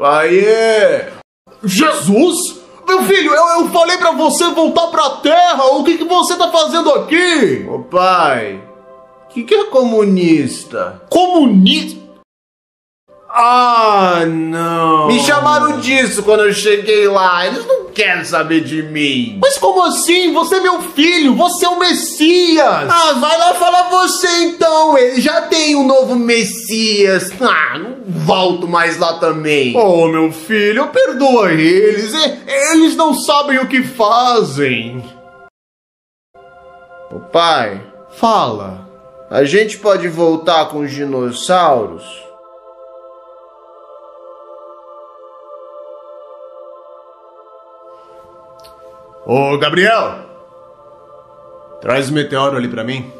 Pai! Jesus! Meu filho, eu, eu falei pra você voltar pra terra! O que, que você tá fazendo aqui? Ô pai, o que, que é comunista? Comunista? Ah, não! Me chamaram disso quando eu cheguei lá. Eles não querem saber de mim. Mas como assim? Você é meu filho, você é o Messias! Ah, vai lá falar você então. Ele já tem um novo Messias. Ah, não volto mais lá também. Oh, meu filho, perdoa eles. Eles não sabem o que fazem. Ô pai, fala. A gente pode voltar com os dinossauros? Ô, Gabriel! Traz o meteoro ali pra mim.